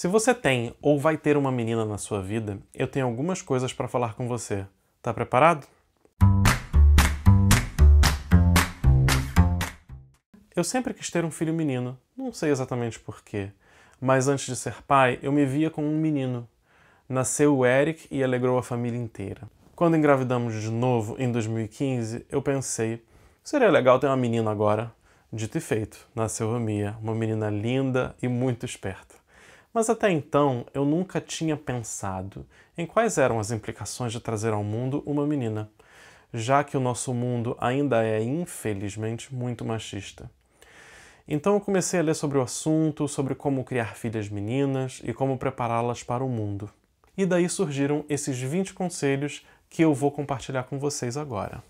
Se você tem ou vai ter uma menina na sua vida, eu tenho algumas coisas para falar com você. Tá preparado? Eu sempre quis ter um filho menino, não sei exatamente porquê, mas antes de ser pai, eu me via como um menino. Nasceu o Eric e alegrou a família inteira. Quando engravidamos de novo, em 2015, eu pensei, seria legal ter uma menina agora. Dito e feito, nasceu a Mia, uma menina linda e muito esperta. Mas até então eu nunca tinha pensado em quais eram as implicações de trazer ao mundo uma menina, já que o nosso mundo ainda é, infelizmente, muito machista. Então eu comecei a ler sobre o assunto, sobre como criar filhas meninas e como prepará-las para o mundo. E daí surgiram esses 20 conselhos que eu vou compartilhar com vocês agora.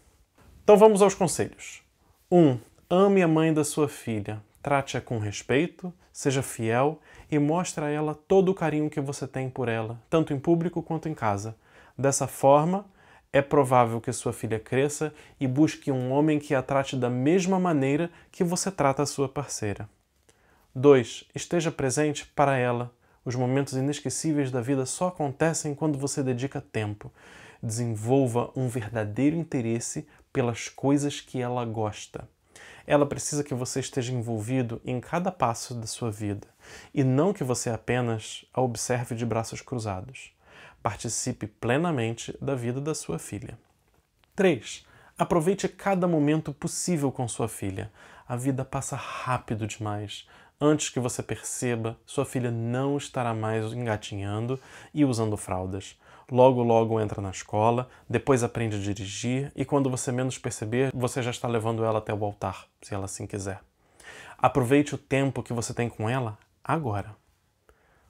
Então vamos aos conselhos. 1. Um, ame a mãe da sua filha. Trate-a com respeito, seja fiel e mostre a ela todo o carinho que você tem por ela, tanto em público quanto em casa. Dessa forma, é provável que sua filha cresça e busque um homem que a trate da mesma maneira que você trata a sua parceira. 2. Esteja presente para ela. Os momentos inesquecíveis da vida só acontecem quando você dedica tempo. Desenvolva um verdadeiro interesse pelas coisas que ela gosta. Ela precisa que você esteja envolvido em cada passo da sua vida e não que você apenas a observe de braços cruzados. Participe plenamente da vida da sua filha. 3. Aproveite cada momento possível com sua filha. A vida passa rápido demais. Antes que você perceba, sua filha não estará mais engatinhando e usando fraldas. Logo, logo entra na escola, depois aprende a dirigir e quando você menos perceber, você já está levando ela até o altar, se ela assim quiser. Aproveite o tempo que você tem com ela agora.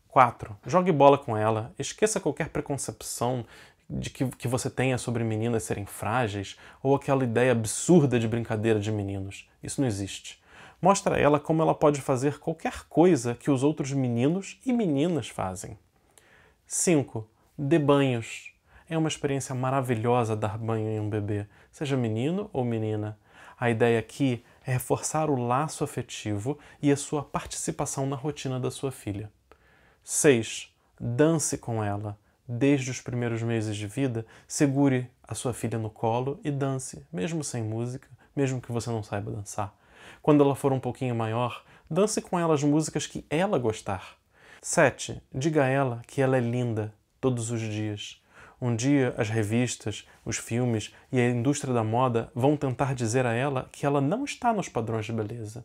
4. Jogue bola com ela. Esqueça qualquer preconcepção de que, que você tenha sobre meninas serem frágeis ou aquela ideia absurda de brincadeira de meninos. Isso não existe. Mostra a ela como ela pode fazer qualquer coisa que os outros meninos e meninas fazem. 5. Dê banhos. É uma experiência maravilhosa dar banho em um bebê, seja menino ou menina. A ideia aqui é reforçar o laço afetivo e a sua participação na rotina da sua filha. 6. Dance com ela. Desde os primeiros meses de vida, segure a sua filha no colo e dance, mesmo sem música, mesmo que você não saiba dançar. Quando ela for um pouquinho maior, dance com ela as músicas que ela gostar. 7. Diga a ela que ela é linda todos os dias. Um dia as revistas, os filmes e a indústria da moda vão tentar dizer a ela que ela não está nos padrões de beleza.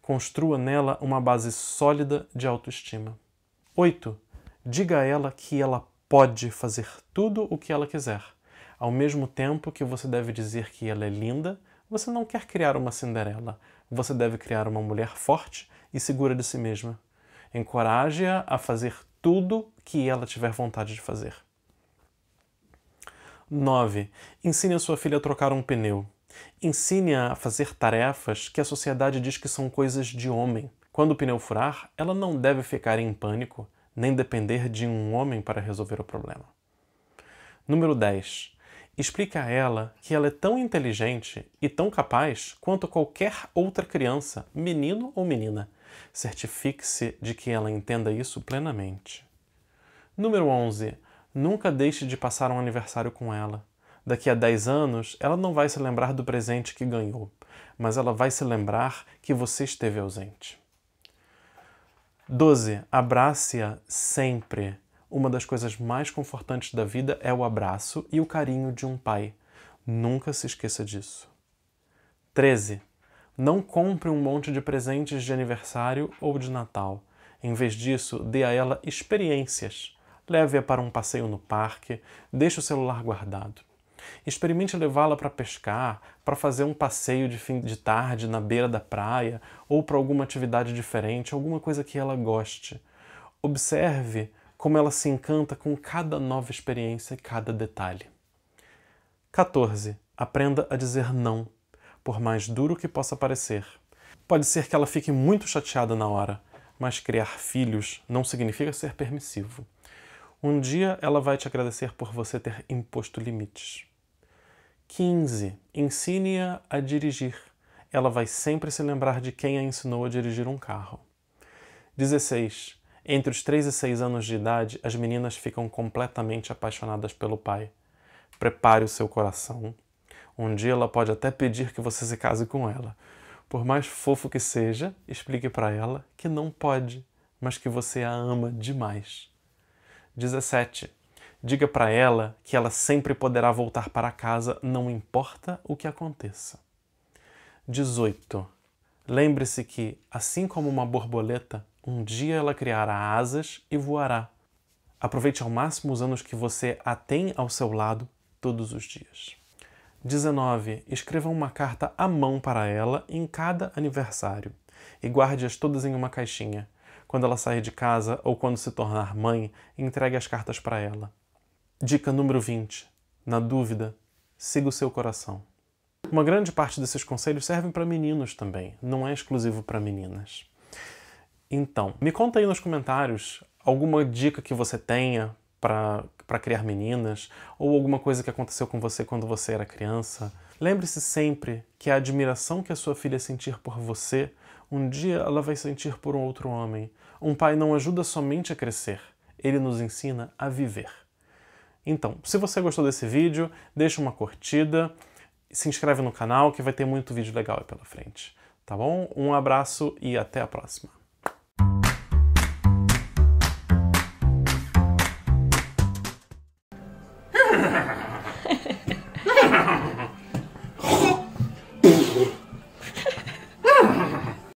Construa nela uma base sólida de autoestima. 8. Diga a ela que ela pode fazer tudo o que ela quiser. Ao mesmo tempo que você deve dizer que ela é linda, você não quer criar uma Cinderela. Você deve criar uma mulher forte e segura de si mesma. Encoraje-a a fazer tudo que ela tiver vontade de fazer. 9. Ensine a sua filha a trocar um pneu. Ensine-a a fazer tarefas que a sociedade diz que são coisas de homem. Quando o pneu furar, ela não deve ficar em pânico, nem depender de um homem para resolver o problema. Número 10. Explique a ela que ela é tão inteligente e tão capaz quanto qualquer outra criança, menino ou menina. Certifique-se de que ela entenda isso plenamente. Número 11. Nunca deixe de passar um aniversário com ela. Daqui a 10 anos, ela não vai se lembrar do presente que ganhou, mas ela vai se lembrar que você esteve ausente. 12. Abrace-a sempre. Uma das coisas mais confortantes da vida é o abraço e o carinho de um pai. Nunca se esqueça disso. 13. Não compre um monte de presentes de aniversário ou de Natal. Em vez disso, dê a ela experiências. Leve-a para um passeio no parque, deixe o celular guardado. Experimente levá-la para pescar, para fazer um passeio de fim de tarde na beira da praia ou para alguma atividade diferente, alguma coisa que ela goste. Observe como ela se encanta com cada nova experiência e cada detalhe. 14. Aprenda a dizer não, por mais duro que possa parecer. Pode ser que ela fique muito chateada na hora, mas criar filhos não significa ser permissivo. Um dia ela vai te agradecer por você ter imposto limites. 15. Ensine-a a dirigir. Ela vai sempre se lembrar de quem a ensinou a dirigir um carro. 16. Entre os 3 e 6 anos de idade, as meninas ficam completamente apaixonadas pelo pai. Prepare o seu coração. Um dia ela pode até pedir que você se case com ela. Por mais fofo que seja, explique para ela que não pode, mas que você a ama demais. 17. Diga para ela que ela sempre poderá voltar para casa, não importa o que aconteça. 18. Lembre-se que, assim como uma borboleta, um dia ela criará asas e voará. Aproveite ao máximo os anos que você a tem ao seu lado todos os dias. 19. Escreva uma carta à mão para ela em cada aniversário e guarde-as todas em uma caixinha. Quando ela sair de casa ou quando se tornar mãe, entregue as cartas para ela. Dica número 20. Na dúvida, siga o seu coração. Uma grande parte desses conselhos servem para meninos também, não é exclusivo para meninas. Então, me conta aí nos comentários alguma dica que você tenha para criar meninas ou alguma coisa que aconteceu com você quando você era criança. Lembre-se sempre que a admiração que a sua filha sentir por você, um dia ela vai sentir por um outro homem. Um pai não ajuda somente a crescer, ele nos ensina a viver. Então, se você gostou desse vídeo, deixa uma curtida, se inscreve no canal que vai ter muito vídeo legal aí pela frente. Tá bom? Um abraço e até a próxima.